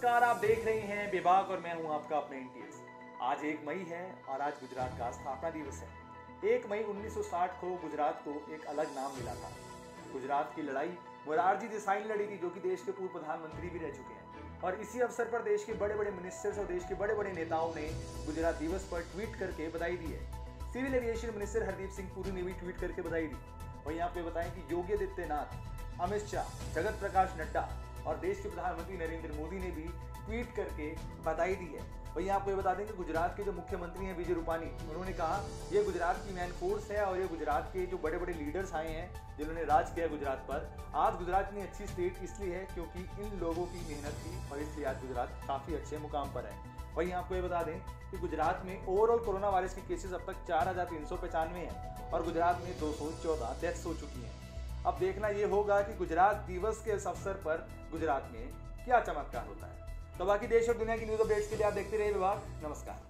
नमस्कार, आप देख रहे हैं विभाग और मैं हूँ आपका अपने एनटीएस आज एक मई है और आज गुजरात का स्थापना दिवस है। एक मई 1960 को गुजरात को एक अलग नाम मिला था। गुजरात की लड़ाई मोरारजी देसाई लड़ी थी, जो कि देश के पूर्व प्रधानमंत्री भी रह चुके हैं। और इसी अवसर पर देश के बड़े बड़े मिनिस्टर्स और देश के बड़े बड़े नेताओं ने गुजरात दिवस पर ट्वीट करके बधाई दी है। Civil aviation minister Hardeep Singh Puri ने भी ट्वीट करके बधाई दी। वहीं आपको बताएँ कि योगी आदित्यनाथ, अमित शाह, जगत प्रकाश नड्डा और देश के प्रधानमंत्री नरेंद्र मोदी ने भी ट्वीट करके बधाई दी है। वही आपको ये बता दें कि गुजरात के जो मुख्यमंत्री हैं, विजय रूपानी, उन्होंने कहा, ये गुजरात की मैन फोर्स है और ये गुजरात के जो बड़े बड़े लीडर्स आए हैं, जिन्होंने राज किया गुजरात पर, आज गुजरात इतनी अच्छी स्टेट इसलिए है क्योंकि इन लोगों की मेहनत थी और इसलिए आज गुजरात काफ़ी अच्छे मुकाम पर है। वहीं आपको ये बता दें कि गुजरात में ओवरऑल कोरोना वायरस के केसेस अब तक चार हज़ार तीन सौ पचानवे हैं और गुजरात में दो सौ चौदह डेथ्स हो चुकी हैं। अब देखना ये होगा कि गुजरात दिवस के इस अवसर पर गुजरात में क्या चमत्कार होता है। तो बाकी देश और दुनिया की न्यूज़ अपडेट्स के लिए आप देखते रहिए विभाग। नमस्कार।